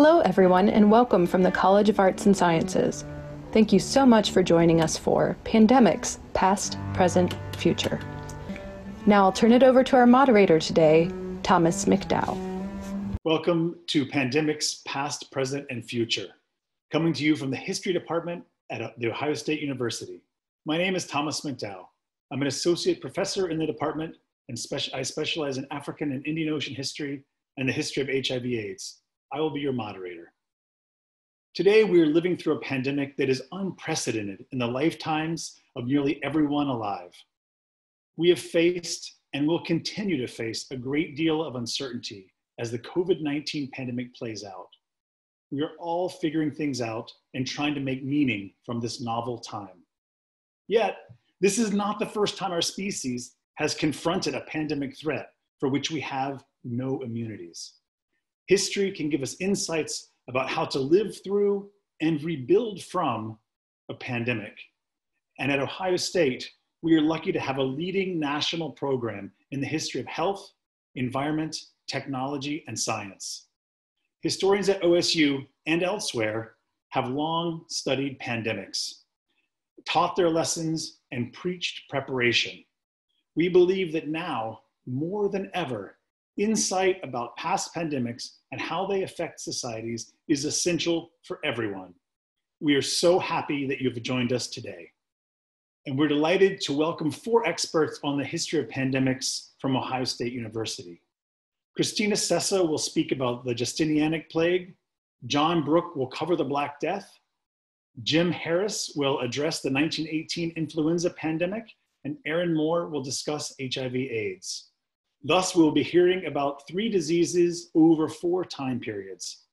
Hello, everyone, and welcome from the College of Arts and Sciences. Thank you so much for joining us for Pandemics Past, Present, Future. Now I'll turn it over to our moderator today, Thomas McDow. Welcome to Pandemics Past, Present, and Future, coming to you from the History Department at The Ohio State University. My name is Thomas McDow. I'm an associate professor in the department, and I specialize in African and Indian Ocean history and the history of HIV AIDS. I will be your moderator. Today, we are living through a pandemic that is unprecedented in the lifetimes of nearly everyone alive. We have faced and will continue to face a great deal of uncertainty as the COVID 19 pandemic plays out. We are all figuring things out and trying to make meaning from this novel time. Yet, this is not the first time our species has confronted a pandemic threat for which we have no immunities. History can give us insights about how to live through and rebuild from a pandemic. And at Ohio State, we are lucky to have a leading national program in the history of health, environment, technology, and science. Historians at OSU and elsewhere have long studied pandemics, taught their lessons, and preached preparation. We believe that now, more than ever, insight about past pandemics and how they affect societies is essential for everyone. We are so happy that you've joined us today. And we're delighted to welcome four experts on the history of pandemics from Ohio State University. Kristina Sessa will speak about the Justinianic plague. John Brooke will cover the Black Death. Jim Harris will address the 1918 influenza pandemic, and Erin Moore will discuss HIV AIDS. Thus, we'll be hearing about three diseases over four time periods.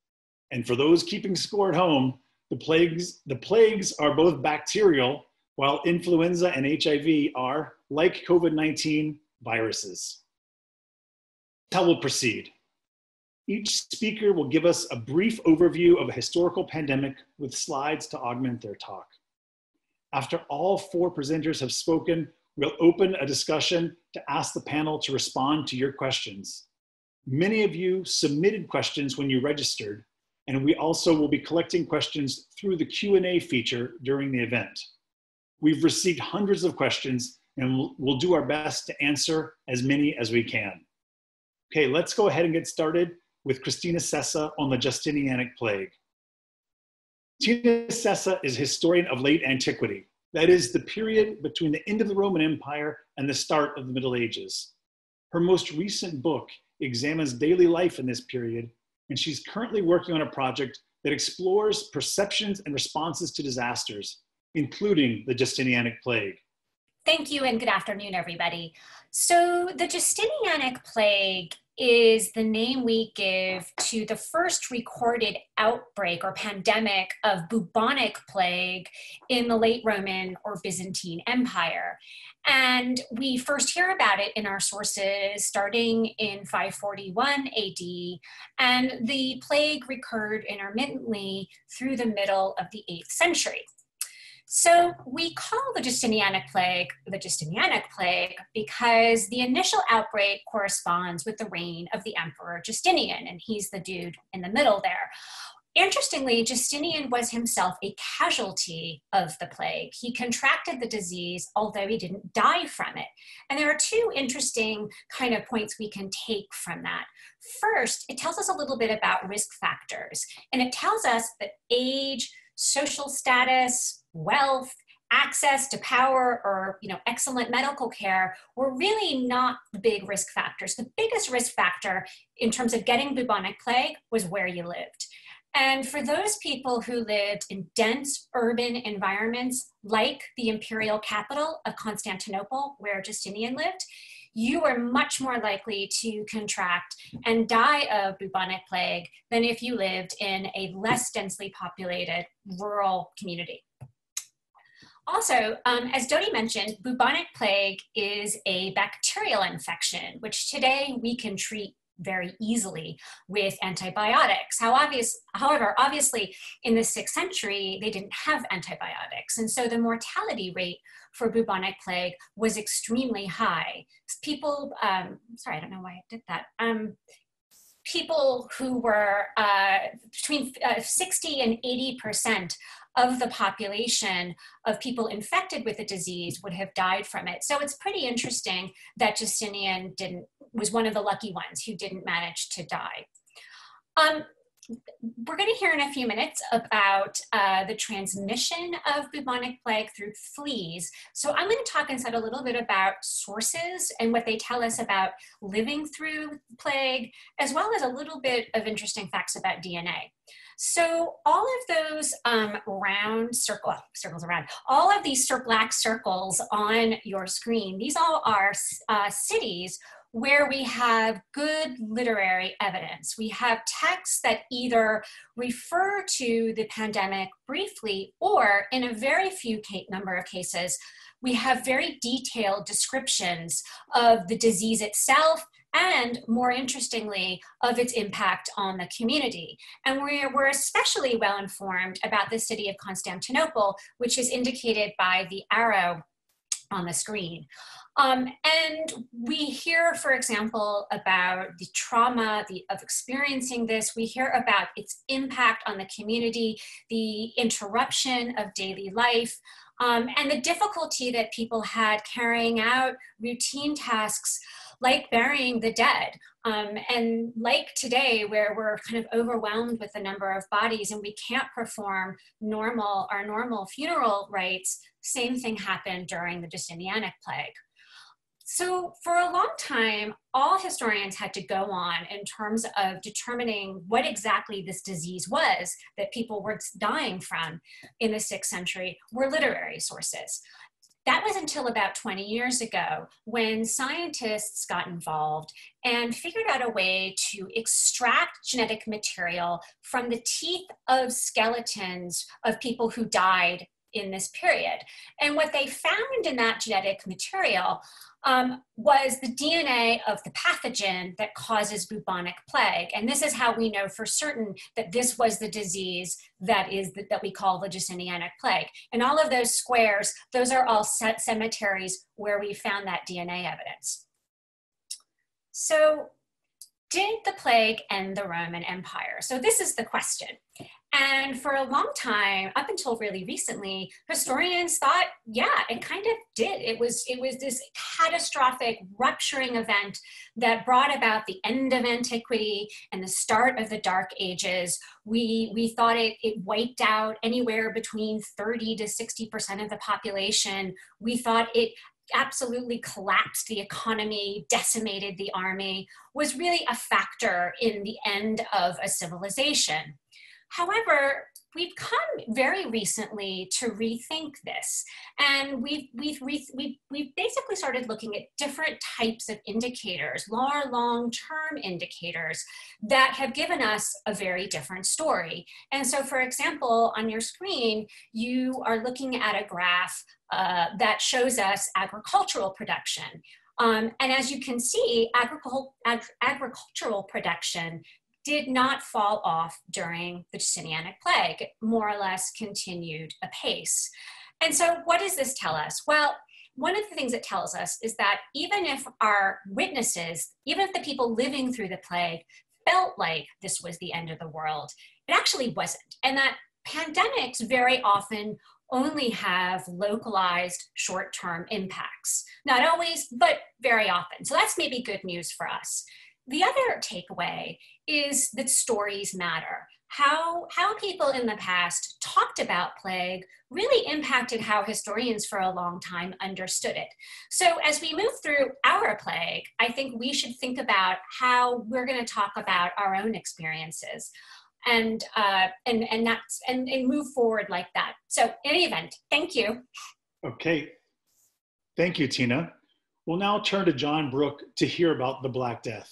And for those keeping score at home, the plagues, the plagues are both bacterial, while influenza and HIV are, like COVID 19, viruses. How we'll proceed. Each speaker will give us a brief overview of a historical pandemic with slides to augment their talk. After all four presenters have spoken, We'll open a discussion to ask the panel to respond to your questions. Many of you submitted questions when you registered, and we also will be collecting questions through the Q&A feature during the event. We've received hundreds of questions, and we'll do our best to answer as many as we can. Okay, let's go ahead and get started with Kristina Sessa on the Justinianic plague. Tina Sessa is a historian of late antiquity. That is the period between the end of the Roman Empire and the start of the Middle Ages. Her most recent book examines daily life in this period, and she's currently working on a project that explores perceptions and responses to disasters, including the Justinianic plague. Thank you, and good afternoon, everybody. So, the Justinianic plague is the name we give to the first recorded outbreak or pandemic of bubonic plague in the late Roman or Byzantine Empire. And we first hear about it in our sources starting in 541 AD, and the plague recurred intermittently through the middle of the 8th century. So we call the Justinianic plague the Justinianic plague because the initial outbreak corresponds with the reign of the Emperor Justinian, and he's the dude in the middle there. Interestingly, Justinian was himself a casualty of the plague. He contracted the disease, although he didn't die from it. And there are two interesting kind of points we can take from that. First, it tells us a little bit about risk factors, and it tells us that age, social status, wealth, access to power or you know excellent medical care were really not the big risk factors the biggest risk factor in terms of getting bubonic plague was where you lived and for those people who lived in dense urban environments like the imperial capital of constantinople where justinian lived you are much more likely to contract and die of bubonic plague than if you lived in a less densely populated rural community. Also, um, as Dodi mentioned, bubonic plague is a bacterial infection, which today we can treat very easily with antibiotics. How obvious, however, obviously in the sixth century, they didn't have antibiotics. And so the mortality rate for bubonic plague was extremely high. People, um, sorry, I don't know why I did that. Um, people who were uh, between uh, 60 and 80 percent of the population of people infected with the disease would have died from it. So it's pretty interesting that Justinian didn't was one of the lucky ones who didn't manage to die. Um, we're going to hear in a few minutes about uh, the transmission of bubonic plague through fleas. So I'm going to talk instead a little bit about sources and what they tell us about living through plague, as well as a little bit of interesting facts about DNA. So all of those um, round circle, circles around, all of these black circles on your screen, these all are uh, cities where we have good literary evidence. We have texts that either refer to the pandemic briefly or in a very few number of cases, we have very detailed descriptions of the disease itself and more interestingly, of its impact on the community. And we're, we're especially well informed about the city of Constantinople, which is indicated by the arrow on the screen. Um, and we hear, for example, about the trauma the, of experiencing this. We hear about its impact on the community, the interruption of daily life, um, and the difficulty that people had carrying out routine tasks like burying the dead. Um, and like today, where we're kind of overwhelmed with the number of bodies and we can't perform normal our normal funeral rites, same thing happened during the Justinianic plague. So, for a long time, all historians had to go on in terms of determining what exactly this disease was that people were dying from in the sixth century were literary sources. That was until about 20 years ago when scientists got involved and figured out a way to extract genetic material from the teeth of skeletons of people who died in this period. And what they found in that genetic material um, was the DNA of the pathogen that causes bubonic plague. And this is how we know for certain that this was the disease that is the, that we call the Justinianic plague. And all of those squares, those are all cemeteries where we found that DNA evidence. So did the plague end the Roman Empire? So this is the question. And for a long time, up until really recently, historians thought, yeah, it kind of did. It was it was this catastrophic rupturing event that brought about the end of antiquity and the start of the Dark Ages. We we thought it it wiped out anywhere between 30 to 60 percent of the population. We thought it absolutely collapsed the economy, decimated the army, was really a factor in the end of a civilization. However, we've come very recently to rethink this. And we've we've we've, we've basically started looking at different types of indicators more long-term indicators that have given us a very different story. And so for example on your screen you are looking at a graph uh, that shows us agricultural production. Um, and as you can see, agricul- agricultural production did not fall off during the Justinianic plague, more or less continued apace. And so, what does this tell us? Well, one of the things it tells us is that even if our witnesses, even if the people living through the plague felt like this was the end of the world, it actually wasn't. And that pandemics very often only have localized short term impacts. Not always, but very often. So that's maybe good news for us. The other takeaway is that stories matter. How, how people in the past talked about plague really impacted how historians for a long time understood it. So, as we move through our plague, I think we should think about how we're going to talk about our own experiences and uh, and and that's and, and move forward like that. So, in any event, thank you. Okay, thank you, Tina. We'll now turn to John Brooke to hear about the Black Death.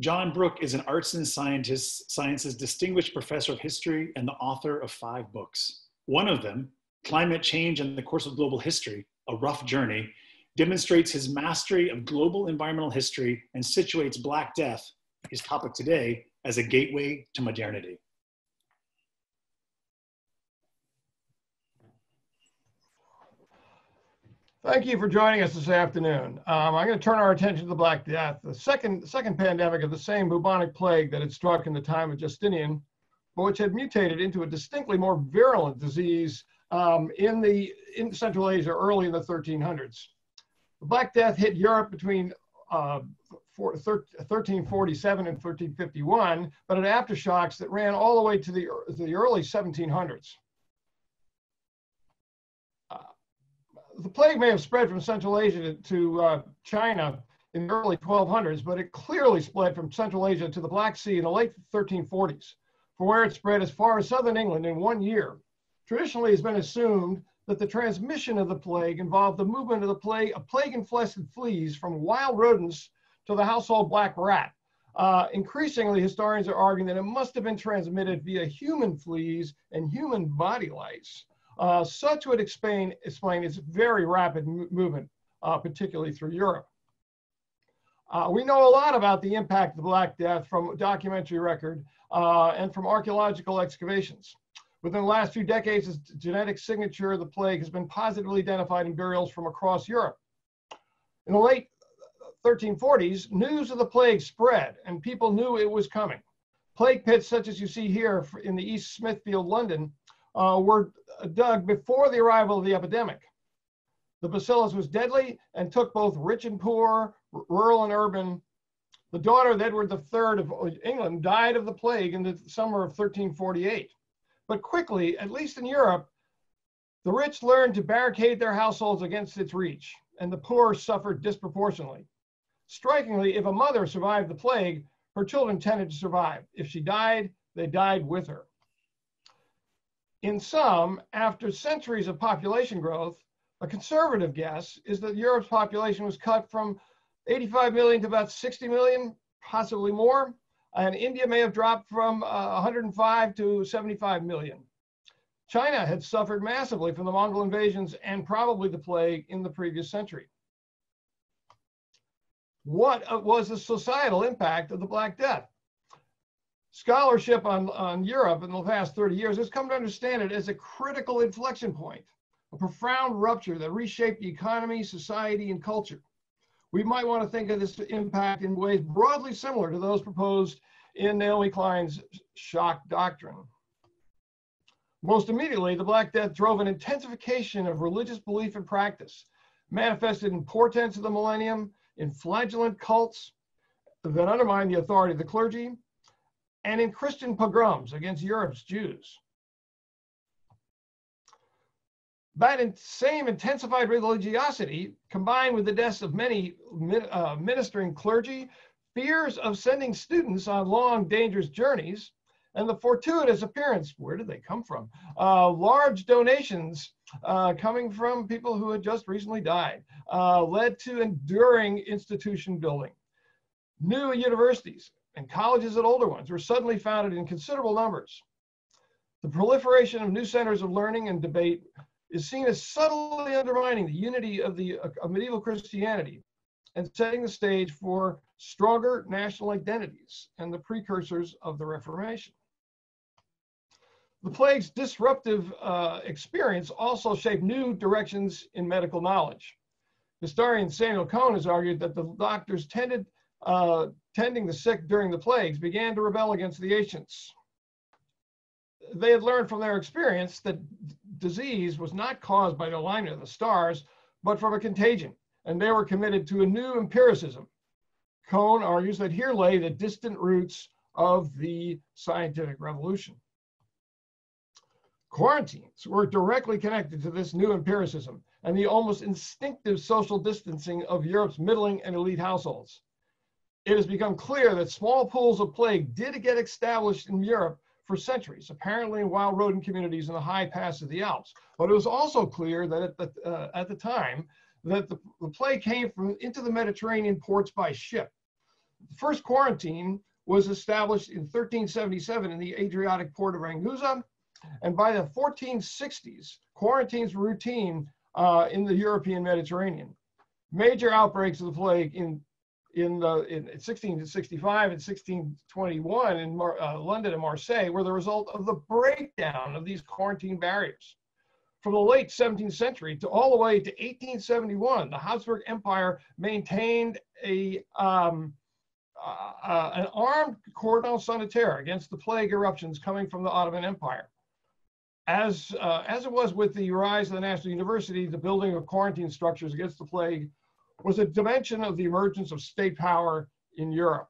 John Brooke is an arts and sciences distinguished professor of history and the author of five books. One of them, Climate Change and the Course of Global History, A Rough Journey, demonstrates his mastery of global environmental history and situates Black Death, his topic today, as a gateway to modernity. Thank you for joining us this afternoon. Um, I'm going to turn our attention to the Black Death, the second, second pandemic of the same bubonic plague that had struck in the time of Justinian, but which had mutated into a distinctly more virulent disease um, in, the, in Central Asia early in the 1300s. The Black Death hit Europe between uh, 1347 and 1351, but had aftershocks that ran all the way to the, to the early 1700s. The plague may have spread from Central Asia to, to uh, China in the early 1200s, but it clearly spread from Central Asia to the Black Sea in the late 1340s, from where it spread as far as southern England in one year. Traditionally, it's been assumed that the transmission of the plague involved the movement of the plague of plague-infested fleas from wild rodents to the household black rat. Uh, increasingly, historians are arguing that it must have been transmitted via human fleas and human body lice. Uh, such would explain, explain its very rapid movement, uh, particularly through Europe. Uh, we know a lot about the impact of the Black Death from documentary record uh, and from archaeological excavations. Within the last few decades, the genetic signature of the plague has been positively identified in burials from across Europe. In the late 1340s, news of the plague spread and people knew it was coming. Plague pits such as you see here in the East Smithfield, London, uh, were dug before the arrival of the epidemic. The bacillus was deadly and took both rich and poor, rural and urban. The daughter of Edward III of England died of the plague in the summer of 1348. But quickly, at least in Europe, the rich learned to barricade their households against its reach, and the poor suffered disproportionately. Strikingly, if a mother survived the plague, her children tended to survive. If she died, they died with her. In sum, after centuries of population growth, a conservative guess is that Europe's population was cut from 85 million to about 60 million, possibly more. And India may have dropped from uh, 105 to 75 million. China had suffered massively from the Mongol invasions and probably the plague in the previous century. What uh, was the societal impact of the Black Death? Scholarship on, on Europe in the past 30 years has come to understand it as a critical inflection point, a profound rupture that reshaped the economy, society, and culture. We might want to think of this impact in ways broadly similar to those proposed in Naomi Klein's shock doctrine. Most immediately, the Black Death drove an intensification of religious belief and practice, manifested in portents of the millennium, in flagellant cults that undermined the authority of the clergy, and in Christian pogroms against Europe's Jews. That same intensified religiosity, combined with the deaths of many uh, ministering clergy, fears of sending students on long, dangerous journeys, and the fortuitous appearance, where did they come from? Uh, large donations uh, coming from people who had just recently died, uh, led to enduring institution building. New universities, and colleges and older ones were suddenly founded in considerable numbers. The proliferation of new centers of learning and debate is seen as subtly undermining the unity of, the, of medieval Christianity and setting the stage for stronger national identities and the precursors of the Reformation. The plague's disruptive uh, experience also shaped new directions in medical knowledge. Historian Samuel Cohn has argued that the doctors tended uh, tending the sick during the plagues began to rebel against the ancients. They had learned from their experience that disease was not caused by the alignment of the stars, but from a contagion, and they were committed to a new empiricism. Cohn argues that here lay the distant roots of the scientific revolution. Quarantines were directly connected to this new empiricism and the almost instinctive social distancing of Europe's middling and elite households it has become clear that small pools of plague did get established in Europe for centuries, apparently in wild rodent communities in the high pass of the Alps. But it was also clear that at the, uh, at the time that the, the plague came from into the Mediterranean ports by ship. The first quarantine was established in 1377 in the Adriatic port of Ragusa, and by the 1460s, quarantines were routine uh, in the European Mediterranean. Major outbreaks of the plague in in, the, in 1665 and 1621 in Mar uh, London and Marseille were the result of the breakdown of these quarantine barriers. from the late 17th century to all the way to 1871, the Habsburg Empire maintained a um, uh, uh, an armed cordon sanitaire against the plague eruptions coming from the Ottoman Empire. As, uh, as it was with the rise of the National University, the building of quarantine structures against the plague was a dimension of the emergence of state power in Europe.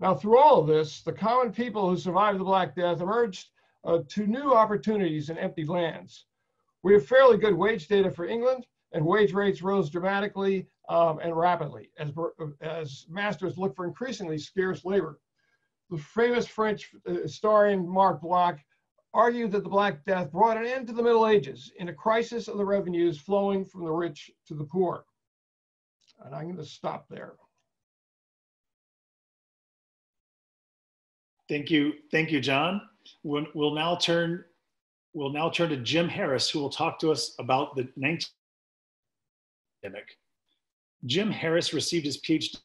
Now, through all of this, the common people who survived the Black Death emerged uh, to new opportunities in empty lands. We have fairly good wage data for England, and wage rates rose dramatically um, and rapidly as, as masters look for increasingly scarce labor. The famous French uh, historian Marc Bloch argued that the Black Death brought an end to the Middle Ages in a crisis of the revenues flowing from the rich to the poor. And I'm going to stop there. Thank you, thank you, John. We'll, now turn we'll now turn to Jim Harris, who will talk to us about the 19 pandemic. Jim Harris received his PhD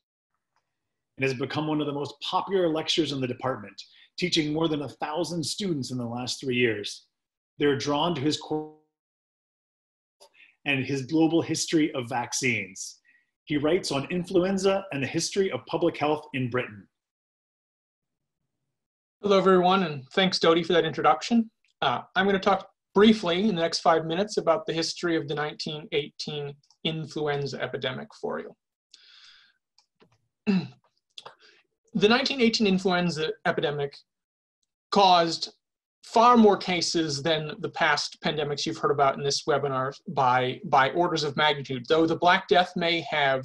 and has become one of the most popular lecturers in the department, teaching more than a thousand students in the last three years. They're drawn to his course and his global history of vaccines. He writes on influenza and the history of public health in Britain. Hello, everyone, and thanks, Dodie, for that introduction. Uh, I'm going to talk briefly in the next five minutes about the history of the 1918 influenza epidemic for you. the 1918 influenza epidemic caused far more cases than the past pandemics you've heard about in this webinar by, by orders of magnitude, though the Black Death may have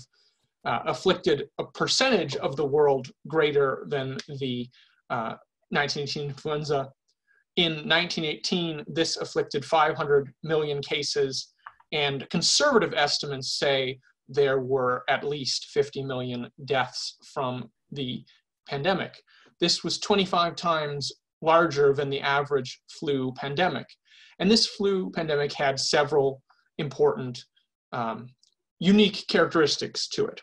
uh, afflicted a percentage of the world greater than the uh, 1918 influenza. In 1918, this afflicted 500 million cases, and conservative estimates say there were at least 50 million deaths from the pandemic. This was 25 times larger than the average flu pandemic. And this flu pandemic had several important um, unique characteristics to it.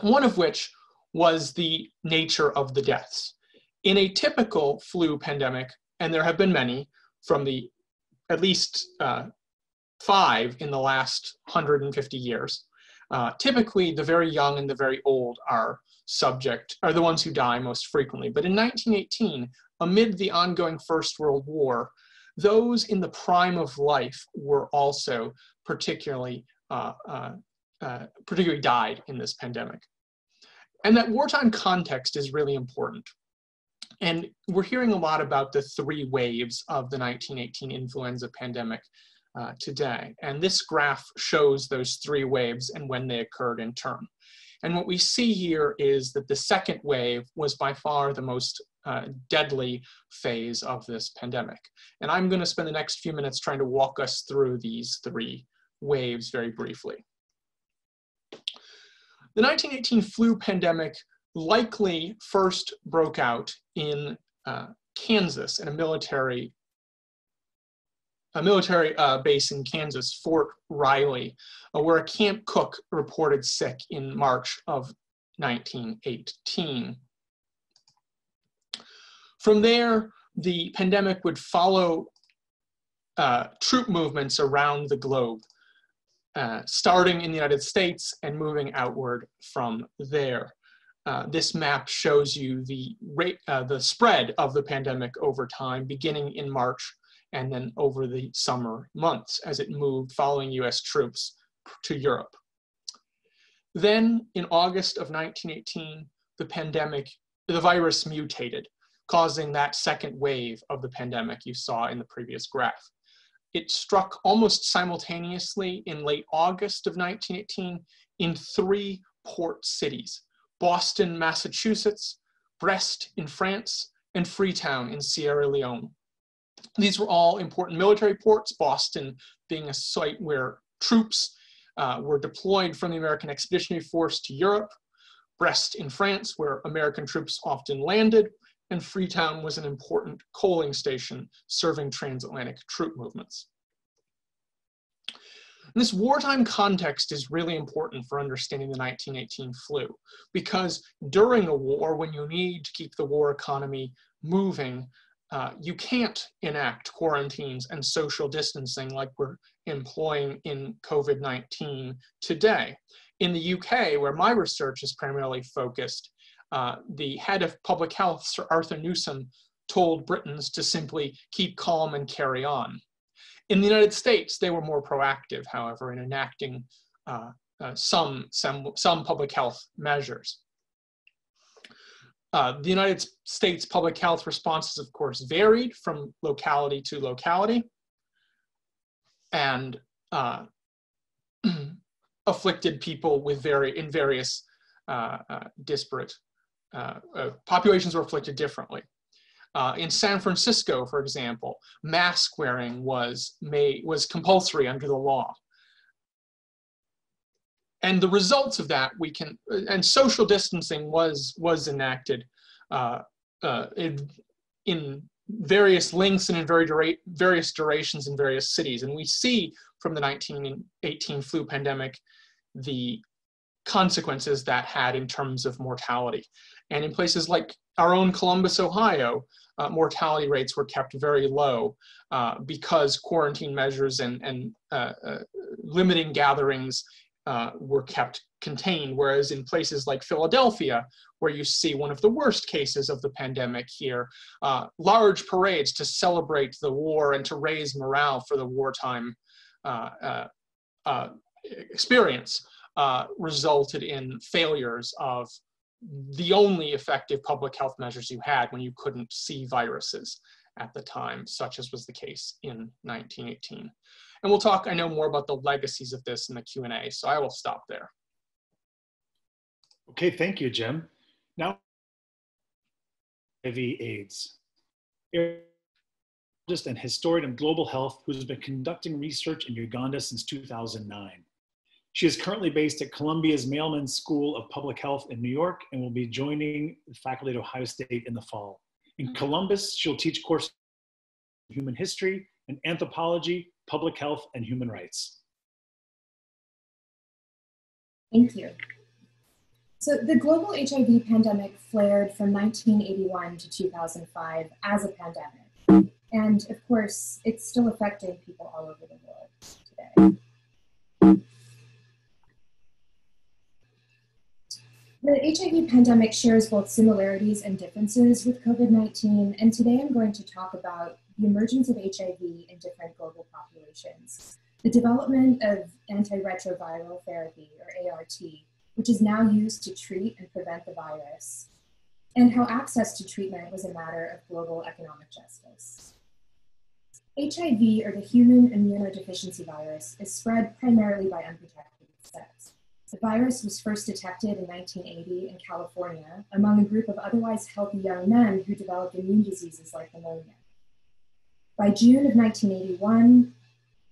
One of which was the nature of the deaths. In a typical flu pandemic, and there have been many from the at least uh, five in the last 150 years, uh, typically the very young and the very old are subject, are the ones who die most frequently. But in 1918, amid the ongoing First World War, those in the prime of life were also particularly uh, uh, uh, particularly died in this pandemic. And that wartime context is really important. And we're hearing a lot about the three waves of the 1918 influenza pandemic uh, today. And this graph shows those three waves and when they occurred in turn. And what we see here is that the second wave was by far the most uh, deadly phase of this pandemic. And I'm going to spend the next few minutes trying to walk us through these three waves very briefly. The 1918 flu pandemic likely first broke out in uh, Kansas in a military a military uh, base in Kansas, Fort Riley, uh, where a camp cook reported sick in March of 1918. From there, the pandemic would follow uh, troop movements around the globe, uh, starting in the United States and moving outward from there. Uh, this map shows you the rate, uh, the spread of the pandemic over time, beginning in March and then over the summer months as it moved following US troops to Europe. Then in August of 1918, the pandemic, the virus mutated, causing that second wave of the pandemic you saw in the previous graph. It struck almost simultaneously in late August of 1918 in three port cities, Boston, Massachusetts, Brest in France, and Freetown in Sierra Leone. These were all important military ports, Boston being a site where troops uh, were deployed from the American Expeditionary Force to Europe, Brest in France, where American troops often landed, and Freetown was an important coaling station serving transatlantic troop movements. And this wartime context is really important for understanding the 1918 flu, because during a war, when you need to keep the war economy moving, uh, you can't enact quarantines and social distancing like we're employing in COVID 19 today. In the UK, where my research is primarily focused, uh, the head of public health, Sir Arthur Newsholme, told Britons to simply keep calm and carry on. In the United States, they were more proactive, however, in enacting uh, uh, some, some, some public health measures. Uh, the United States public health responses, of course, varied from locality to locality and uh, afflicted people with very, in various uh, uh disparate populations were afflicted differently. in San Francisco, for example, mask wearing was, made, was compulsory under the law. And the results of that we can and social distancing was was enacted uh, uh, in, in, various lengths and in very dura various durations in various cities. And we see from the 1918 flu pandemic the consequences that had in terms of mortality and in places like our own columbus ohio uh, mortality rates were kept very low uh, because quarantine measures and, and uh, uh, limiting gatherings uh, were kept contained, whereas in places like Philadelphia, where you see one of the worst cases of the pandemic here, uh, large parades to celebrate the war and to raise morale for the wartime experience resulted in failures of the only effective public health measures you had when you couldn't see viruses at the time, such as was the case in 1918. And we'll talk, I know, more about the legacies of this in the Q&A, so I will stop there. Okay, thank you, Jim. Now, HIV AIDS. Just an historian of global health who's been conducting research in Uganda since 2009. She is currently based at Columbia's Mailman School of Public Health in New York and will be joining the faculty at Ohio State in the fall. In mm-hmm. Columbus, she'll teach courses in human history and anthropology, public health, and human rights. Thank you. So the global HIV pandemic flared from 1981 to 2005 as a pandemic. And of course, it's still affecting people all over the world today. The HIV pandemic shares both similarities and differences with COVID 19, and today I'm going to talk about the emergence of HIV in different global populations, the development of antiretroviral therapy, or ART, which is now used to treat and prevent the virus, and how access to treatment was a matter of global economic justice. HIV, or the human immunodeficiency virus, is spread primarily by unprotected sex. The virus was first detected in 1980 in California among a group of otherwise healthy young men who developed immune diseases like pneumonia. By June of 1981,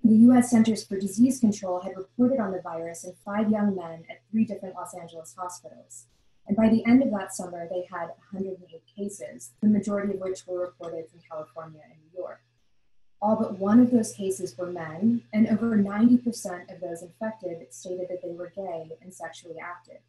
the US Centers for Disease Control had reported on the virus in five young men at three different Los Angeles hospitals. And by the end of that summer, they had 108 cases, the majority of which were reported from California and New York. All but one of those cases were men, and over 90% of those infected stated that they were gay and sexually active.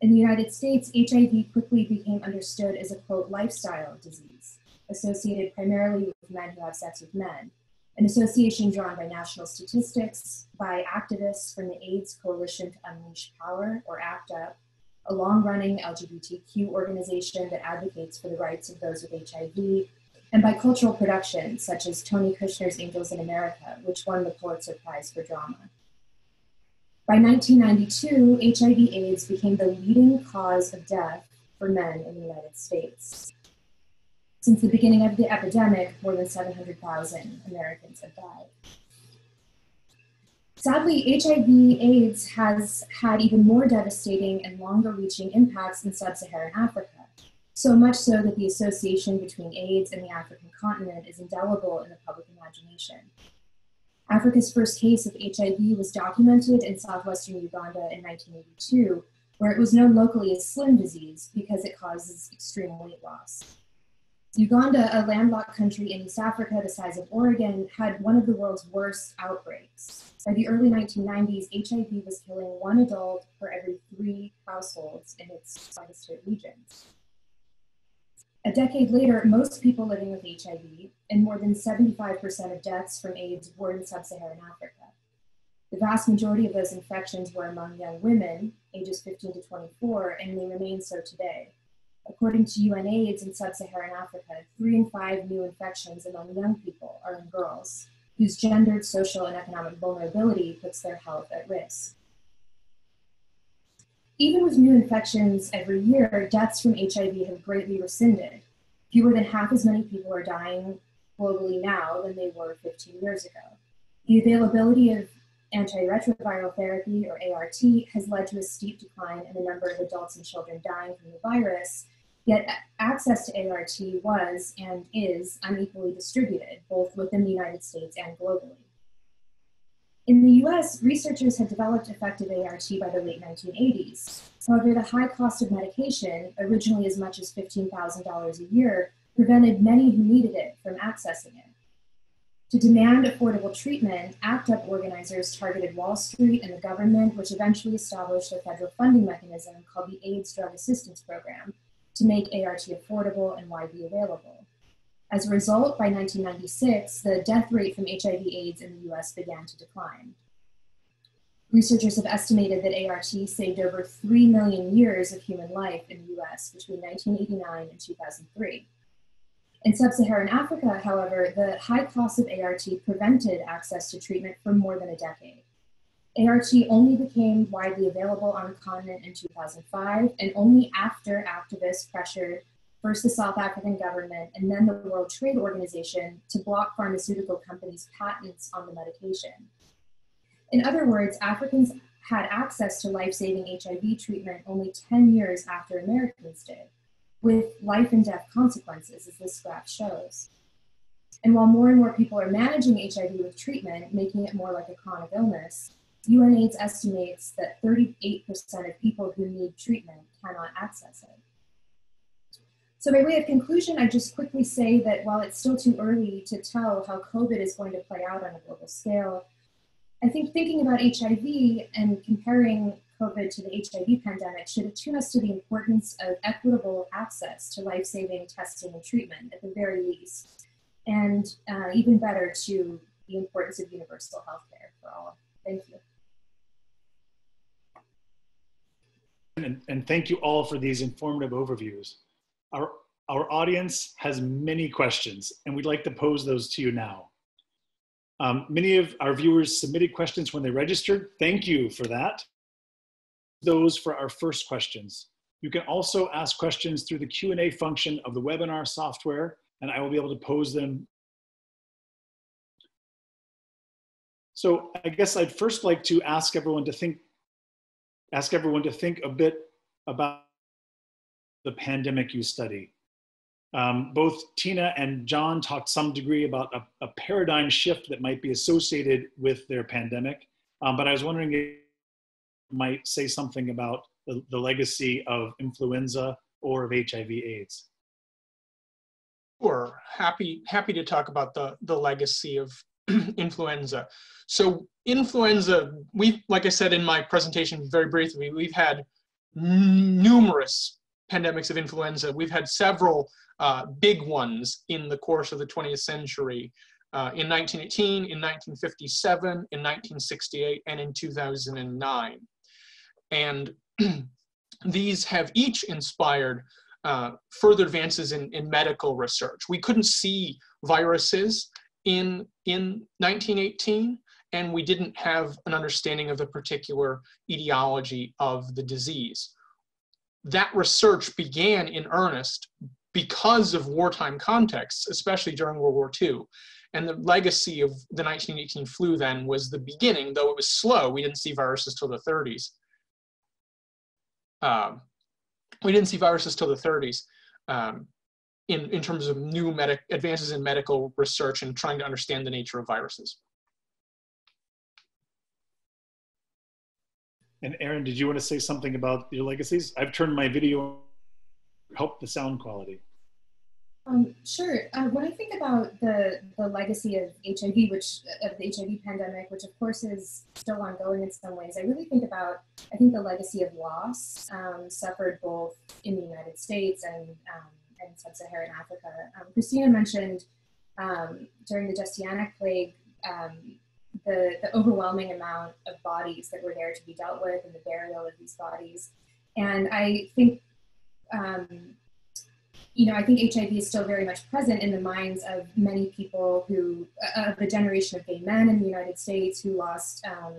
In the United States, HIV quickly became understood as a quote lifestyle disease associated primarily with men who have sex with men, an association drawn by national statistics, by activists from the AIDS Coalition to Unleash Power, or ACT UP, a long running LGBTQ organization that advocates for the rights of those with HIV, and by cultural productions such as Tony Kushner's Angels in America, which won the Pulitzer Prize for Drama. By 1992, HIV AIDS became the leading cause of death for men in the United States. Since the beginning of the epidemic, more than 700,000 Americans have died. Sadly, HIV AIDS has had even more devastating and longer reaching impacts in sub Saharan Africa, so much so that the association between AIDS and the African continent is indelible in the public imagination. Africa's first case of HIV was documented in southwestern Uganda in 1982, where it was known locally as slim disease because it causes extreme weight loss. Uganda, a landlocked country in East Africa the size of Oregon, had one of the world's worst outbreaks. By the early 1990s, HIV was killing one adult for every three households in its hit regions. A decade later, most people living with HIV and more than 75% of deaths from AIDS were in sub Saharan Africa. The vast majority of those infections were among young women, ages 15 to 24, and they remain so today. According to UNAIDS in sub Saharan Africa, three in five new infections among young people are in girls, whose gendered, social, and economic vulnerability puts their health at risk. Even with new infections every year, deaths from HIV have greatly rescinded. Fewer than half as many people are dying globally now than they were 15 years ago. The availability of antiretroviral therapy, or ART, has led to a steep decline in the number of adults and children dying from the virus, yet access to ART was and is unequally distributed, both within the United States and globally. In the US, researchers had developed effective ART by the late 1980s. However, the high cost of medication, originally as much as $15,000 a year, prevented many who needed it from accessing it. To demand affordable treatment, ACT UP organizers targeted Wall Street and the government, which eventually established a federal funding mechanism called the AIDS Drug Assistance Program to make ART affordable and widely available. As a result, by 1996, the death rate from HIV AIDS in the US began to decline. Researchers have estimated that ART saved over 3 million years of human life in the US between 1989 and 2003. In sub Saharan Africa, however, the high cost of ART prevented access to treatment for more than a decade. ART only became widely available on the continent in 2005, and only after activists pressured first the South African government and then the World Trade Organization to block pharmaceutical companies' patents on the medication. In other words, Africans had access to life saving HIV treatment only 10 years after Americans did with life and death consequences, as this graph shows. And while more and more people are managing HIV with treatment, making it more like a chronic illness, UNAIDS estimates that 38% of people who need treatment cannot access it. So by way of conclusion, I just quickly say that while it's still too early to tell how COVID is going to play out on a global scale, I think thinking about HIV and comparing COVID to the HIV pandemic should attune us to the importance of equitable access to life saving testing and treatment at the very least, and uh, even better to the importance of universal health care for all. Thank you. And, and thank you all for these informative overviews. Our, our audience has many questions, and we'd like to pose those to you now. Um, many of our viewers submitted questions when they registered. Thank you for that those for our first questions. You can also ask questions through the Q&A function of the webinar software, and I will be able to pose them. So I guess I'd first like to ask everyone to think, ask everyone to think a bit about the pandemic you study. Um, both Tina and John talked some degree about a, a, paradigm shift that might be associated with their pandemic, um, but I was wondering if you might say something about the, the legacy of influenza or of HIV AIDS. Sure, happy happy to talk about the the legacy of influenza. So influenza, we like I said in my presentation very briefly, we've had numerous pandemics of influenza. We've had several uh, big ones in the course of the 20th century. Uh, in 1918, in 1957, in 1968, and in 2009. And these have each inspired uh, further advances in, in medical research. We couldn't see viruses in, in 1918, and we didn't have an understanding of the particular etiology of the disease. That research began in earnest because of wartime contexts, especially during World War II. And the legacy of the 1918 flu then was the beginning, though it was slow. We didn't see viruses till the 30s. Um, we didn't see viruses till the 30s um, in, in terms of new medic advances in medical research and trying to understand the nature of viruses. And Erin, did you want to say something about your legacies? I've turned my video help the sound quality. Um, sure. Uh, when I think about the, the legacy of HIV, which of the HIV pandemic, which of course is still ongoing in some ways, I really think about I think the legacy of loss um, suffered both in the United States and um, in sub-Saharan Africa. Um, Kristina mentioned um, during the Justinianic plague um, the, the overwhelming amount of bodies that were there to be dealt with and the burial of these bodies. And I think, um, you know, I think HIV is still very much present in the minds of many people who, uh, of the generation of gay men in the United States who lost, um,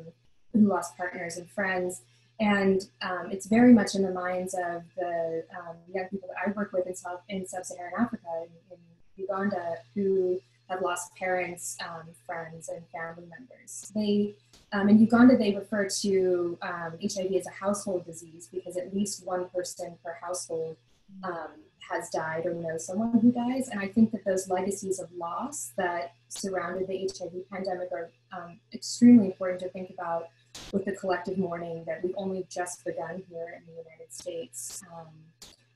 who lost partners and friends. And um, it's very much in the minds of the um, young people that I work with in, South, in sub-Saharan Africa, in, in Uganda, who lost parents, um, friends, and family members. They, um, in Uganda, they refer to um, HIV as a household disease because at least one person per household um, has died or knows someone who dies. And I think that those legacies of loss that surrounded the HIV pandemic are um, extremely important to think about with the collective mourning that we've only just begun here in the United States.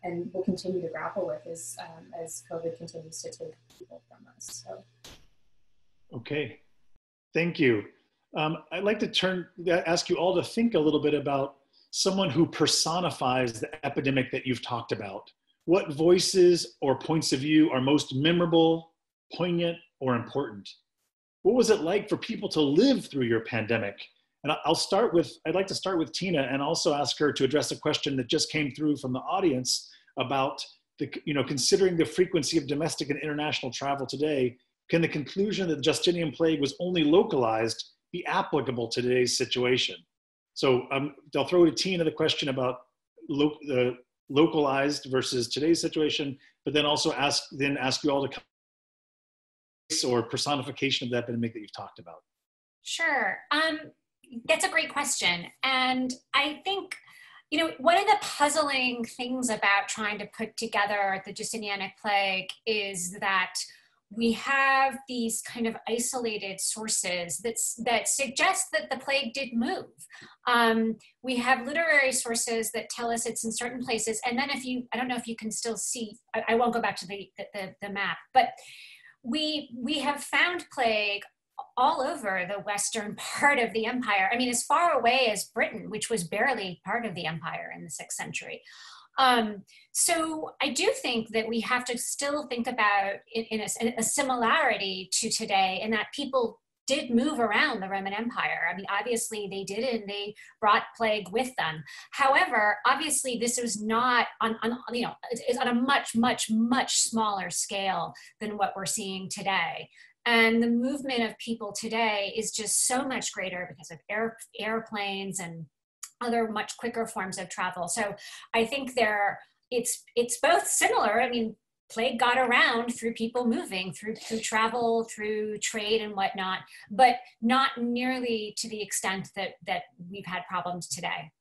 And will continue to grapple with as um, as COVID continues to take people from us. So. Okay, thank you. Um, I'd like to turn ask you all to think a little bit about someone who personifies the epidemic that you've talked about. What voices or points of view are most memorable, poignant, or important? What was it like for people to live through your pandemic? And I'll start with, I'd like to start with Tina and also ask her to address a question that just came through from the audience about the, you know, considering the frequency of domestic and international travel today, can the conclusion that the Justinian plague was only localized be applicable to today's situation? So um, I'll throw to Tina the question about lo- the localized versus today's situation, but then also ask then ask you all to or personification of that epidemic that you've talked about. Sure. Um, that's a great question, and I think you know, one of the puzzling things about trying to put together the Justinianic plague is that we have these kind of isolated sources that, that suggest that the plague did move. Um, we have literary sources that tell us it's in certain places. And then if you, I don't know if you can still see, I, I won't go back to the, the, the map, but we, we have found plague all over the western part of the empire. I mean, as far away as Britain, which was barely part of the empire in the sixth century. Um, so I do think that we have to still think about in, in a, a, similarity to today, in that people did move around the Roman Empire. I mean, obviously they did, and they brought plague with them. However, obviously this was not on, on you know, it's on a much, much, much smaller scale than what we're seeing today. And the movement of people today is just so much greater because of air, airplanes and other much quicker forms of travel. So I think there, it's it's both similar. I mean, plague got around through people moving, through through travel, through trade and whatnot, but not nearly to the extent that that we've had problems today.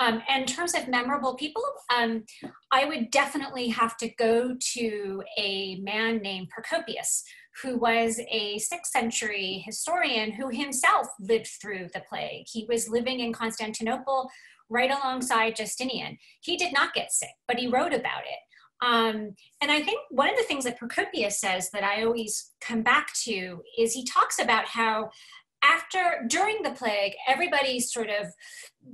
Um, and in terms of memorable people, um, I would definitely have to go to a man named Procopius, who was a sixth century historian who himself lived through the plague. He was living in Constantinople right alongside Justinian. He did not get sick, but he wrote about it. Um, and I think one of the things that Procopius says that I always come back to is he talks about how after during the plague everybody sort of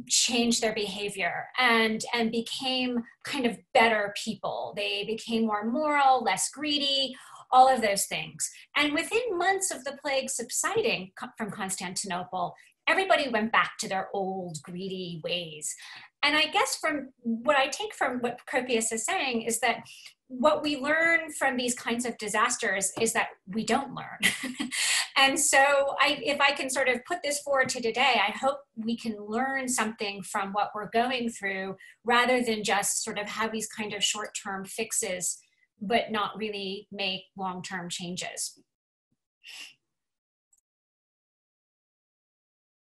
changed their behavior and and became kind of better people they became more moral less greedy all of those things. And within months of the plague subsiding from Constantinople, everybody went back to their old greedy ways. And I guess from what I take from what Procopius is saying is that what we learn from these kinds of disasters is that we don't learn. and so I, if I can sort of put this forward to today, I hope we can learn something from what we're going through rather than just sort of have these kind of short-term fixes but not really make long-term changes.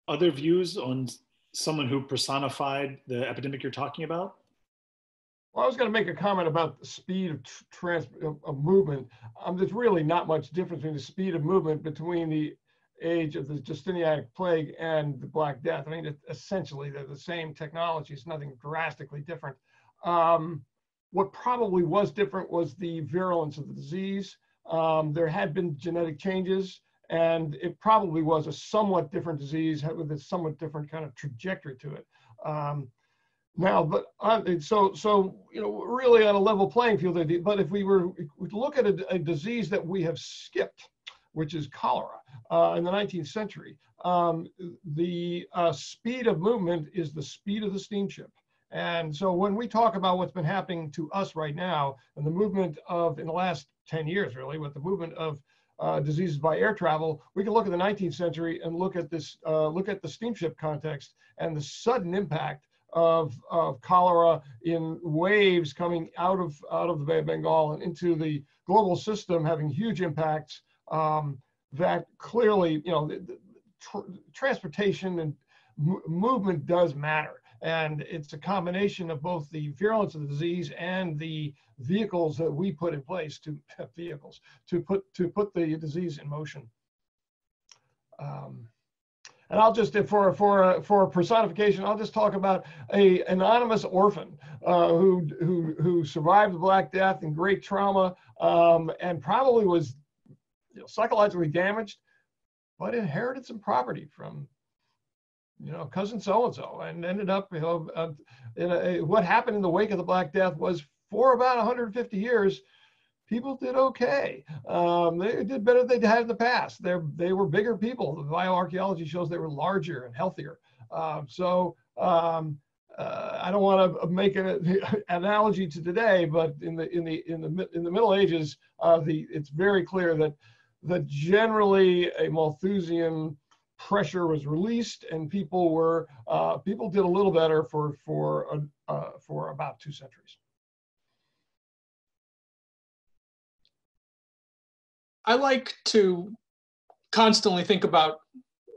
Other views on someone who personified the epidemic you're talking about? Well, I was going to make a comment about the speed of trans of movement. Um, there's really not much difference between the speed of movement between the age of the Justinianic plague and the Black Death. I mean, essentially they're the same technology. It's nothing drastically different. Um, what probably was different was the virulence of the disease. Um, there had been genetic changes, and it probably was a somewhat different disease with a somewhat different kind of trajectory to it. Um, now, but uh, so so you know really on a level playing field. But if we were to look at a, a, disease that we have skipped, which is cholera uh, in the 19th century, um, the uh, speed of movement is the speed of the steamship. And so when we talk about what's been happening to us right now and the movement of in the last 10 years really with the movement of uh, diseases by air travel, we can look at the 19th century and look at this, uh, look at the steamship context and the sudden impact of, of cholera in waves coming out of, out of the Bay of Bengal and into the global system, having huge impacts um, that clearly, you know, the, the tr transportation and movement does matter. And it's a combination of both the virulence of the disease and the vehicles that we put in place to vehicles to put to put the disease in motion. Um, and I'll just for for for personification, I'll just talk about a anonymous orphan uh, who who who survived the Black Death and great trauma, um, and probably was you know, psychologically damaged, but inherited some property from you know cousin so and so, and ended up you know uh, a, what happened in the wake of the Black Death was for about 150 years people did okay. Um, they did better than they had in the past. They they were bigger people. The bioarchaeology shows they were larger and healthier. Um, so um, uh, I don't want to make an analogy to today, but in the in the in the in the Middle Ages, uh, the it's very clear that that generally a Malthusian pressure was released and people were uh, people did a little better for for uh, for about two centuries. I like to constantly think about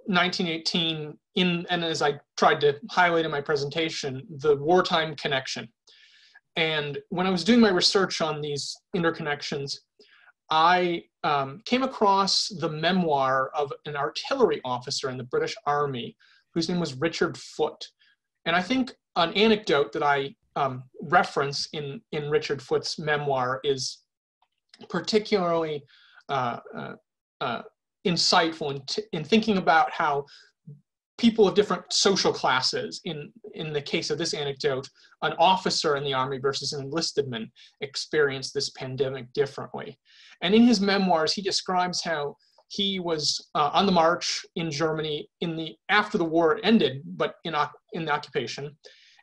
1918 in, and as I tried to highlight in my presentation, the wartime connection. And when I was doing my research on these interconnections, I um, came across the memoir of an artillery officer in the British Army whose name was Richard Foote. And I think an anecdote that I um, reference in, in Richard Foote's memoir is particularly uh, uh, uh, insightful in, in thinking about how people of different social classes, in, in the case of this anecdote, an officer in the army versus an enlisted man experience this pandemic differently. And in his memoirs, he describes how he was uh, on the march in Germany in the after the war ended, but in, in the occupation,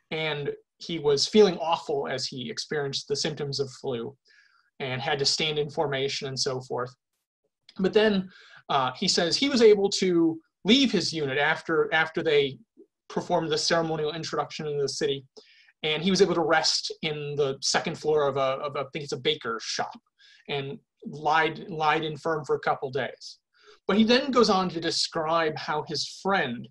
and he was feeling awful as he experienced the symptoms of flu and had to stand in formation and so forth. But then uh, he says he was able to leave his unit after after they performed the ceremonial introduction into the city, and he was able to rest in the second floor of a, of a I think it's a baker's shop, and lied lied infirm for a couple days. But he then goes on to describe how his friend,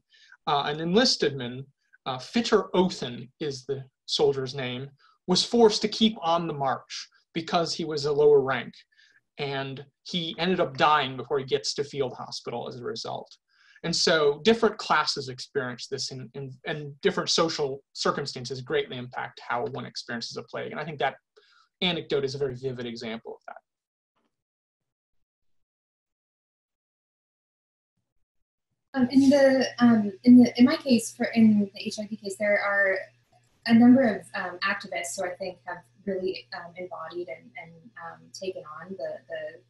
uh, an enlisted man, uh, Fitter Othen is the soldier's name, was forced to keep on the march because he was a lower rank. And he ended up dying before he gets to field hospital as a result. And so different classes experience this and, and, and different social circumstances greatly impact how one experiences a plague. And I think that anecdote is a very vivid example of that. Um, in the um, in the in my case, for in the HIV case, there are a number of um, activists who I think have really um, embodied and, and um, taken on the the,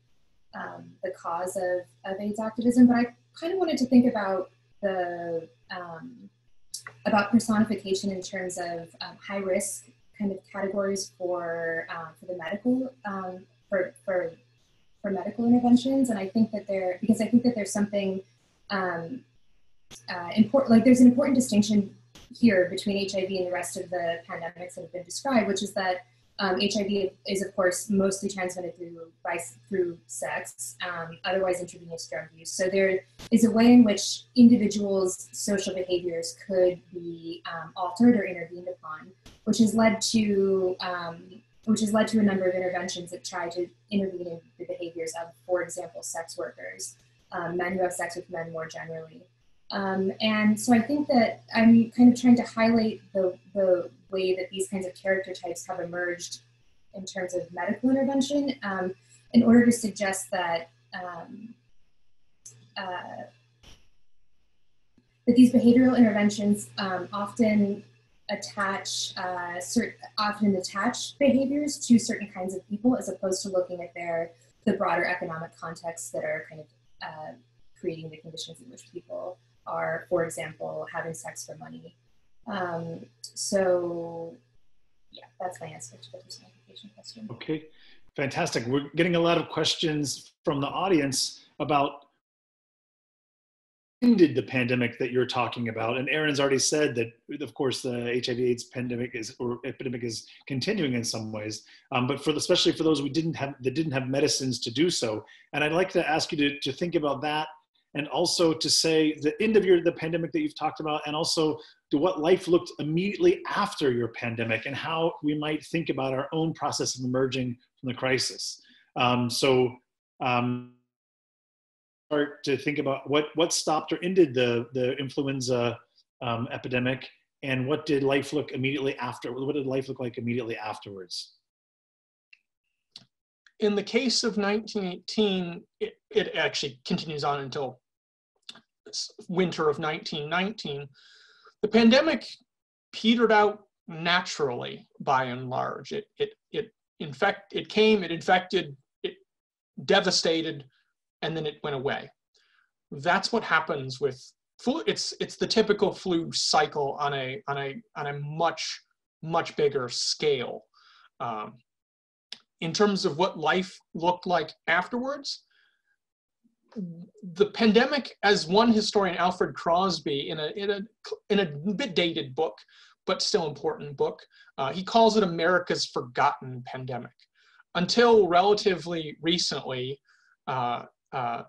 um, the cause of, of AIDS activism. But I kind of wanted to think about the um, about personification in terms of um, high risk kind of categories for uh, for the medical for for for medical interventions. And I think that there because I think that there's something um, uh, important like there's an important distinction here between HIV and the rest of the pandemics that have been described, which is that um, HIV is, of course, mostly transmitted through by, through sex, um, otherwise intravenous drug use. So there is a way in which individuals' social behaviors could be um, altered or intervened upon, which has led to um, which has led to a number of interventions that try to intervene in the behaviors of, for example, sex workers, um, men who have sex with men more generally. Um, and so I think that I'm kind of trying to highlight the, the way that these kinds of character types have emerged in terms of medical intervention um, in order to suggest that um, uh, that these behavioral interventions um, often attach uh, certain, often attach behaviors to certain kinds of people as opposed to looking at their the broader economic contexts that are kind of uh, creating the conditions in which people are, for example, having sex for money. Um, so, yeah, that's my answer to the personification question. Okay, fantastic. We're getting a lot of questions from the audience about ended the pandemic that you're talking about and Erin's already said that of course the hiv aids pandemic is or epidemic is continuing in some ways um, but for the, especially for those we didn't have that didn't have medicines to do so and i'd like to ask you to, to think about that and also to say the end of your the pandemic that you've talked about and also to what life looked immediately after your pandemic and how we might think about our own process of emerging from the crisis um, so um, start to think about what what stopped or ended the the influenza um, epidemic, and what did life look immediately after? What did life look like immediately afterwards? In the case of 1918, it, it actually continues on until winter of 1919. The pandemic petered out naturally by and large. It, it, it, infect, it came, it infected, it devastated, and then it went away. That's what happens with flu. It's it's the typical flu cycle on a on a on a much much bigger scale. Um, in terms of what life looked like afterwards, the pandemic, as one historian, Alfred Crosby, in a in a in a bit dated book, but still important book, uh, he calls it America's forgotten pandemic. Until relatively recently, uh, uh,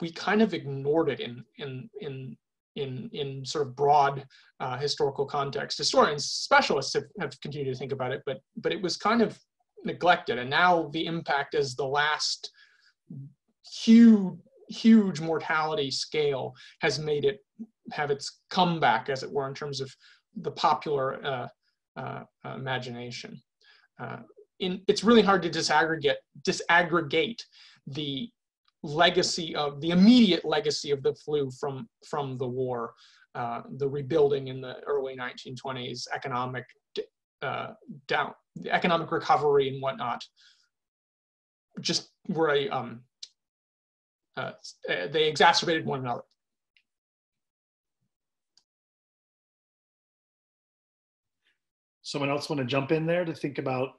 we kind of ignored it in in in in in sort of broad uh, historical context. Historians, specialists have, have continued to think about it, but but it was kind of neglected, and now the impact as the last huge huge mortality scale has made it have its comeback, as it were, in terms of the popular uh, uh, imagination. Uh, in, it's really hard to disaggregate disaggregate the legacy of the immediate legacy of the flu from from the war, uh, the rebuilding in the early 1920s, economic uh, down, the economic recovery and whatnot, just were a um, uh, they exacerbated one another. Someone else want to jump in there to think about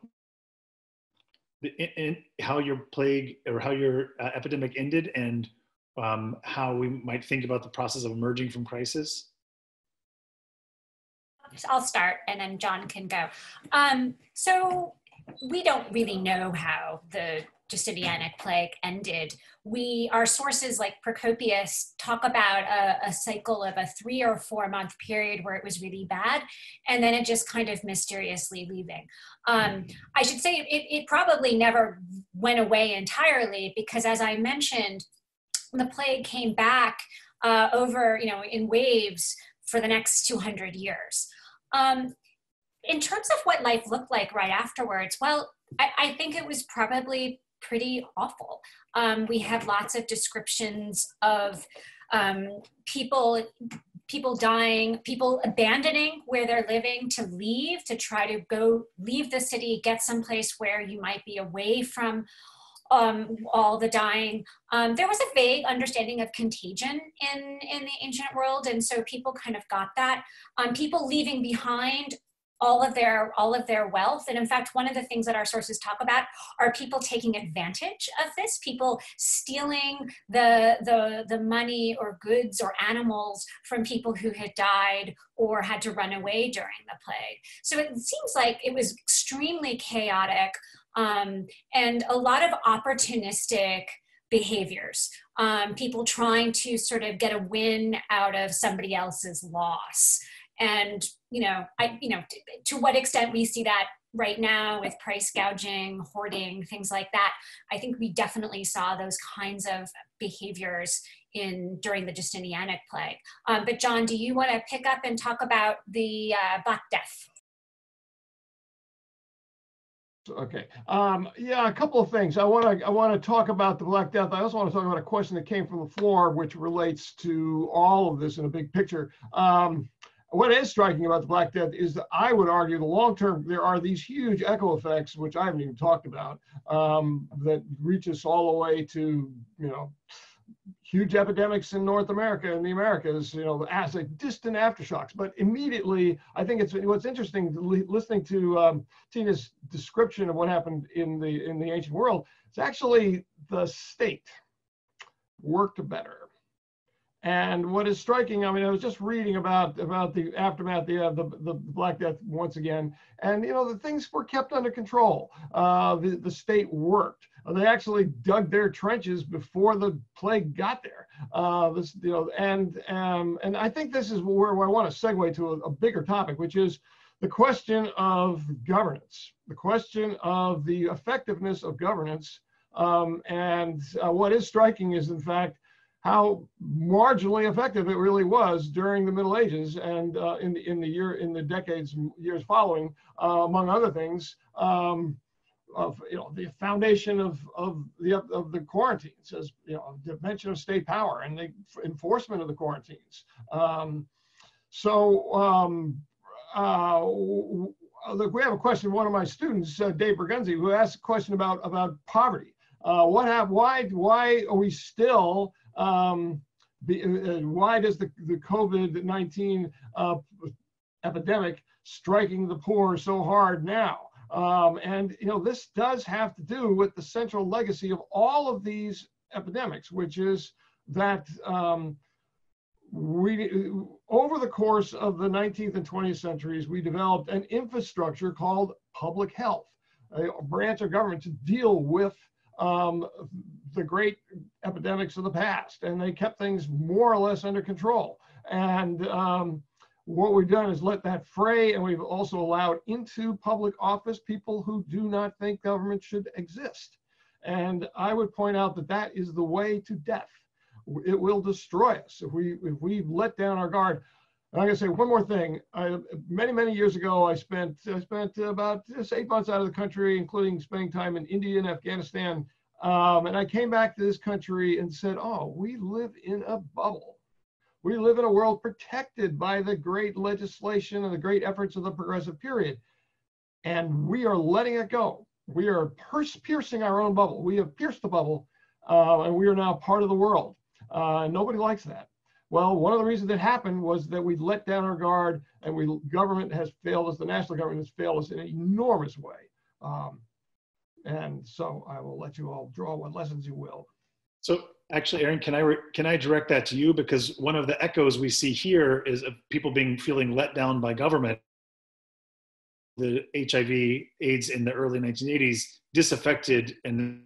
in, in how your plague or how your uh, epidemic ended and um, how we might think about the process of emerging from crisis? I'll start and then John can go. Um, so we don't really know how the Justinianic plague ended. We, our sources like Procopius talk about a, a, cycle of a three or four month period where it was really bad, and then it just kind of mysteriously leaving. Um, I should say it, it probably never went away entirely because, as I mentioned, the plague came back uh, over, you know, in waves for the next 200 years. Um, in terms of what life looked like right afterwards, well, I, I think it was probably pretty awful. Um, we have lots of descriptions of um, people people dying, people abandoning where they're living to leave, to try to go leave the city, get someplace where you might be away from um, all the dying. Um, there was a vague understanding of contagion in, in the ancient world, and so people kind of got that. Um, people leaving behind all of their all of their wealth. And in fact one of the things that our sources talk about are people taking advantage of this people stealing the the the money or goods or animals from people who had died or had to run away during the plague. So it seems like it was extremely chaotic um, and a lot of opportunistic behaviors um, people trying to sort of get a win out of somebody else's loss and you know i you know to, to what extent we see that right now with price gouging hoarding things like that i think we definitely saw those kinds of behaviors in during the justinianic plague um, but john do you want to pick up and talk about the uh, black death Okay. Um, yeah, a couple of things. I want to I want to talk about the Black Death. I also want to talk about a question that came from the floor, which relates to all of this in a big picture. Um, what is striking about the Black Death is that I would argue the long term, there are these huge echo effects, which I haven't even talked about, um, that reach us all the way to, you know, huge epidemics in North America and the Americas, you know, as a distant aftershocks. But immediately, I think it's what's interesting listening to um, Tina's description of what happened in the in the ancient world. It's actually the state worked better. And what is striking, I mean, I was just reading about about the aftermath, the uh, the, the Black Death once again, and you know the things were kept under control. Uh, the the state worked. Uh, they actually dug their trenches before the plague got there. Uh, this, you know, and um, and I think this is where, where I want to segue to a, a bigger topic, which is the question of governance, the question of the effectiveness of governance. Um, and uh, what is striking is, in fact, how marginally effective it really was during the Middle Ages and uh, in the in the year in the decades years following, uh, among other things, um, of you know the foundation of of the of the quarantines as you know dimension of state power and the enforcement of the quarantines. Um, so. Um, uh, look, we have a question. One of my students, uh, Dave Bergunzi, who asked a question about about poverty. Uh, what have why why are we still um, be, uh, why does the, the COVID-19 uh, epidemic striking the poor so hard now? Um, and you know this does have to do with the central legacy of all of these epidemics, which is that um, we, over the course of the 19th and 20th centuries, we developed an infrastructure called public health, a branch of government to deal with um, the great epidemics of the past, and they kept things more or less under control. And um, what we've done is let that fray, and we've also allowed into public office people who do not think government should exist. And I would point out that that is the way to death. It will destroy us if we if we let down our guard. And I'm to say one more thing. I, many many years ago, I spent I spent about just eight months out of the country, including spending time in India and Afghanistan. Um, and I came back to this country and said, "Oh, we live in a bubble. We live in a world protected by the great legislation and the great efforts of the progressive period, and we are letting it go. We are piercing our own bubble. We have pierced the bubble, uh, and we are now part of the world. Uh, nobody likes that." Well, one of the reasons that happened was that we let down our guard and we government has failed us, the national government has failed us in an enormous way. Um, and so I will let you all draw what lessons you will. So actually, Erin, can I can I direct that to you because one of the echoes we see here is of people being feeling let down by government. The HIV AIDS in the early 1980s disaffected in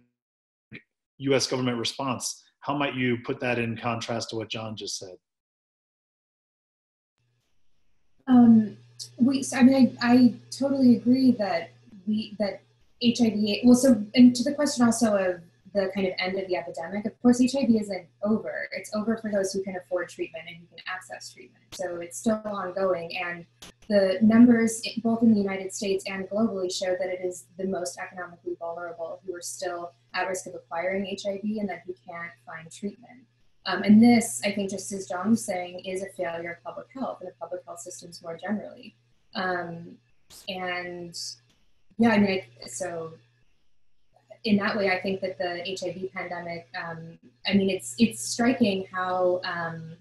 U.S. government response how might you put that in contrast to what John just said? Um, we, I mean, I, I totally agree that we that HIV. Well, so and to the question also of the kind of end of the epidemic, of course, HIV isn't over. It's over for those who can afford treatment and who can access treatment. So it's still ongoing, and the numbers, both in the United States and globally, show that it is the most economically vulnerable who are still at risk of acquiring HIV and that who can't find treatment. Um, and this, I think, just as John was saying, is a failure of public health and of public health systems more generally. Um, and yeah, I mean, I, so in that way, I think that the HIV pandemic, um, I mean, it's it's striking how, um,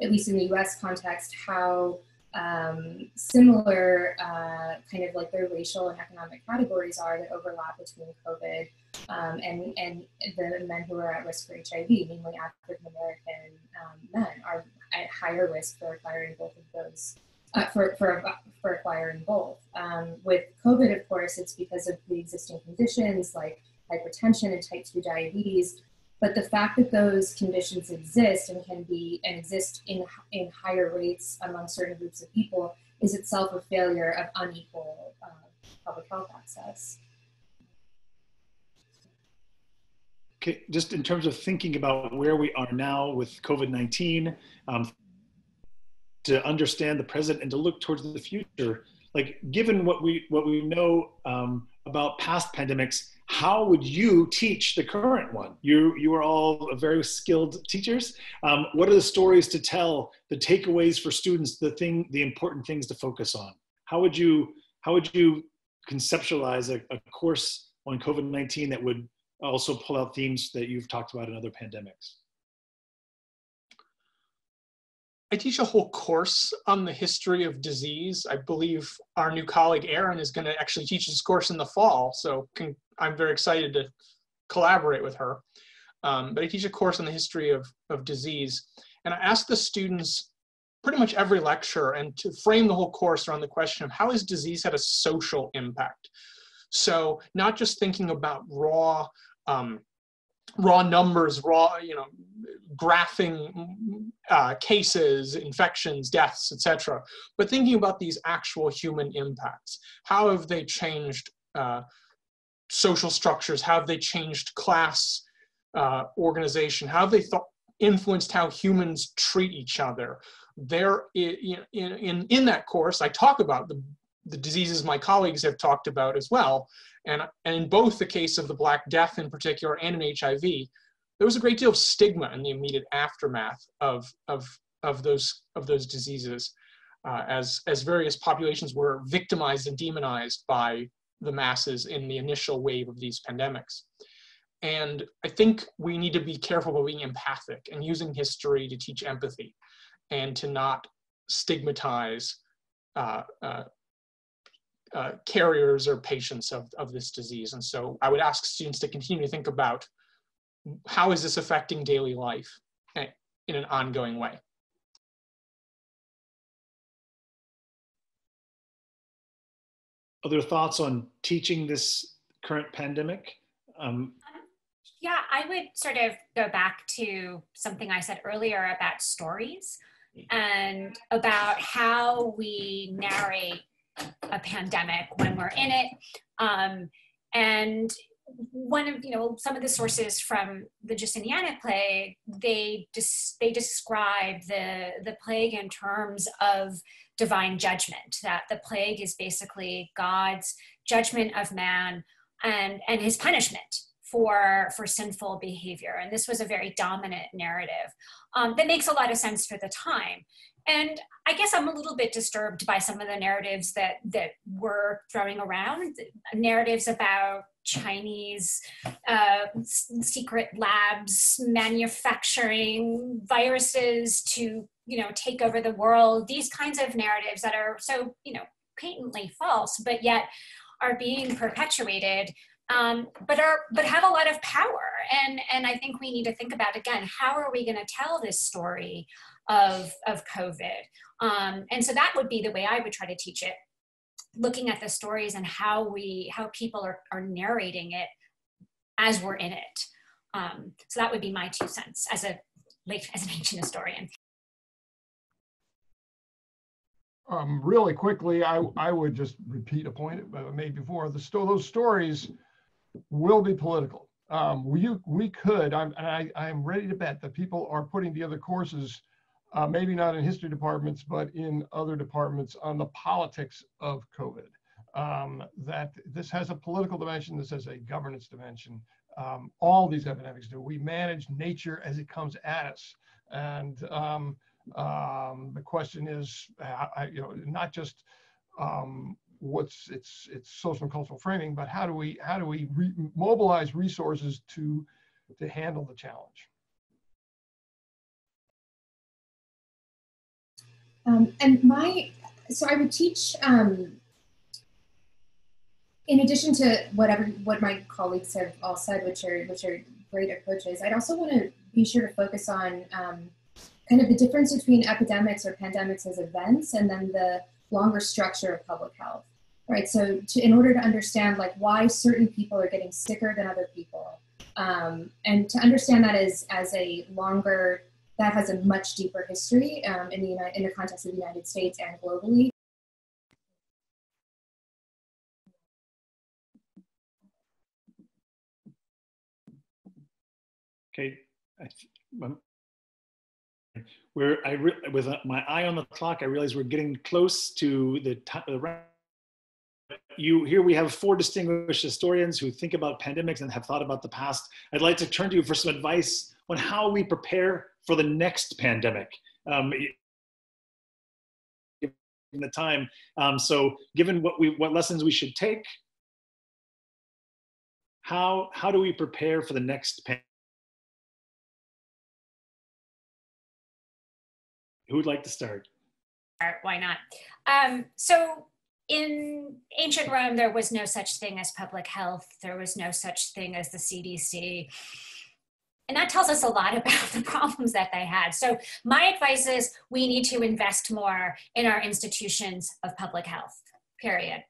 at least in the U.S. context, how um, similar uh, kind of like their racial and economic categories are that overlap between COVID um, and, and the men who are at risk for HIV, namely African American um, men, are at higher risk for acquiring both of those. Uh, for, for, for acquiring both. Um, with COVID, of course, it's because of pre existing conditions like hypertension and type 2 diabetes but the fact that those conditions exist and can be and exist in, in higher rates among certain groups of people is itself a failure of unequal uh, public health access. Okay, just in terms of thinking about where we are now with COVID-19, um, to understand the present and to look towards the future, like given what we what we know um, about past pandemics, how would you teach the current one? You you are all very skilled teachers. Um, what are the stories to tell? The takeaways for students? The thing, the important things to focus on. How would you how would you conceptualize a, a course on COVID nineteen that would also pull out themes that you've talked about in other pandemics? I teach a whole course on the history of disease. I believe our new colleague Erin is going to actually teach this course in the fall, so can, I'm very excited to collaborate with her. Um, but I teach a course on the history of, of disease, and I ask the students pretty much every lecture and to frame the whole course around the question of how has disease had a social impact? So not just thinking about raw um, raw numbers, raw, you know, graphing uh, cases, infections, deaths, etc. But thinking about these actual human impacts. How have they changed uh, social structures? How have they changed class uh, organization? How have they th- influenced how humans treat each other? There, in, in, in that course, I talk about the, the diseases my colleagues have talked about as well. And, and in both the case of the Black Death in particular and in HIV, there was a great deal of stigma in the immediate aftermath of, of, of, those, of those diseases uh, as, as various populations were victimized and demonized by the masses in the initial wave of these pandemics. And I think we need to be careful about being empathic and using history to teach empathy and to not stigmatize uh, uh, uh, carriers or patients of, of this disease. And so I would ask students to continue to think about how is this affecting daily life in an ongoing way. Other thoughts on teaching this current pandemic? Um, yeah, I would sort of go back to something I said earlier about stories and about how we narrate a pandemic when we're in it. Um, and one of you know some of the sources from the Justinianic plague, they dis- they describe the the plague in terms of divine judgment. That the plague is basically God's judgment of man and and his punishment for for sinful behavior. And this was a very dominant narrative um, that makes a lot of sense for the time. And I guess I'm a little bit disturbed by some of the narratives that that we're throwing around, narratives about Chinese uh, secret labs manufacturing viruses to you know take over the world. These kinds of narratives that are so you know patently false, but yet are being perpetuated um, but are but have a lot of power and and i think we need to think about again how are we going to tell this story of, of COVID. Um, and so that would be the way I would try to teach it, looking at the stories and how we, how people are, are narrating it as we're in it. Um, so that would be my two cents as a, as an ancient historian. Um, really quickly, I, I would just repeat a point made before. The sto those stories will be political. Um, we, we could, I'm, I, I'm ready to bet that people are putting together courses uh, maybe not in history departments, but in other departments on the politics of COVID. Um, that this has a political dimension, this has a governance dimension. Um, all these epidemics do. We manage nature as it comes at us. And um, um the question is, you know, not just um, what's its its social and cultural framing, but how do we how do we re mobilize resources to to handle the challenge? Um, and my, so I would teach, um, in addition to whatever what my colleagues have all said, which are which are great approaches, I'd also want to be sure to focus on um, kind of the difference between epidemics or pandemics as events and then the longer structure of public health, right? So to, in order to understand like why certain people are getting sicker than other people, um, and to understand that as as a longer that has a much deeper history um, in the United, in the context of the United States and globally. Okay, we're I with my eye on the clock, I realize we're getting close to the, time. you here we have four distinguished historians who think about pandemics and have thought about the past. I'd like to turn to you for some advice on how we prepare for the next pandemic. Um, in the time, um, so given what we what lessons we should take, how how do we prepare for the next pandemic? Who would like to start? Why not? Um, so in ancient Rome, there was no such thing as public health. There was no such thing as the CDC. And that tells us a lot about the problems that they had. So, my advice is we need to invest more in our institutions of public health, period.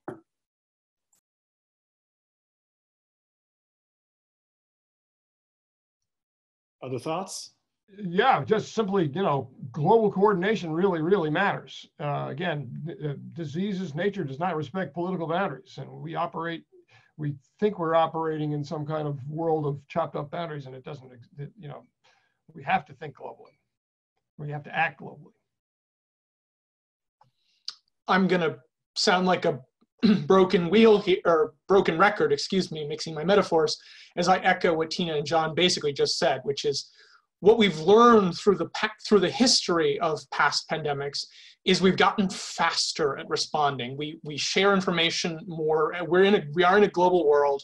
Other thoughts? yeah, just simply, you know, global coordination really, really matters. Uh, again, uh, diseases, nature does not respect political boundaries, and we operate, we think we're operating in some kind of world of chopped up boundaries, and it doesn't, you know, we have to think globally. We have to act globally. I'm going to sound like a broken wheel here, or broken record, excuse me, mixing my metaphors, as I echo what Tina and John basically just said, which is what we've learned through the through the history of past pandemics is we've gotten faster at responding. We we share information more. We're in a we are in a global world.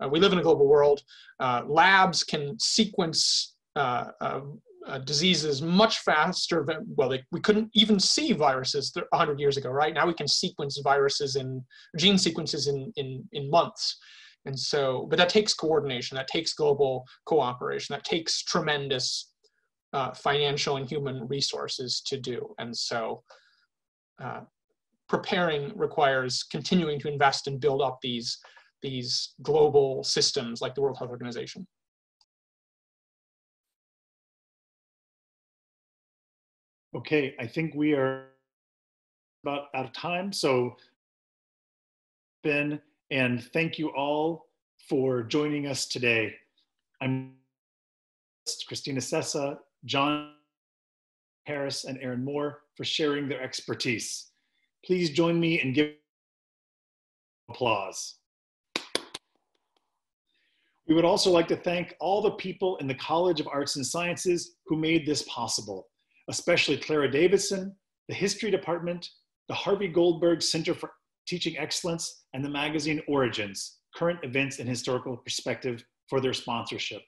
Uh, we live in a global world. Uh, labs can sequence uh, uh, uh diseases much faster than well they, we couldn't even see viruses 100 years ago right now we can sequence viruses in gene sequences in in, in months and so, but that takes coordination, that takes global cooperation, that takes tremendous uh, financial and human resources to do. And so, uh, preparing requires continuing to invest and build up these these global systems like the World Health Organization. Okay, I think we are about out of time. So, Ben, and thank you all for joining us today. I'm Kristina Sessa, John Harris, and Erin Moore for sharing their expertise. Please join me in giving applause. We would also like to thank all the people in the College of Arts and Sciences who made this possible, especially Clara Davidson, the History Department, the Harvey Goldberg Center for Teaching Excellence, and the magazine Origins, Current Events and Historical Perspective for their sponsorship.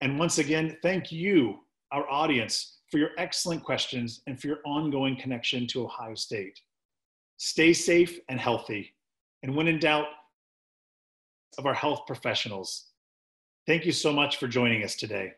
And once again, thank you, our audience, for your excellent questions and for your ongoing connection to Ohio State. Stay safe and healthy. And when in doubt, of our health professionals. Thank you so much for joining us today.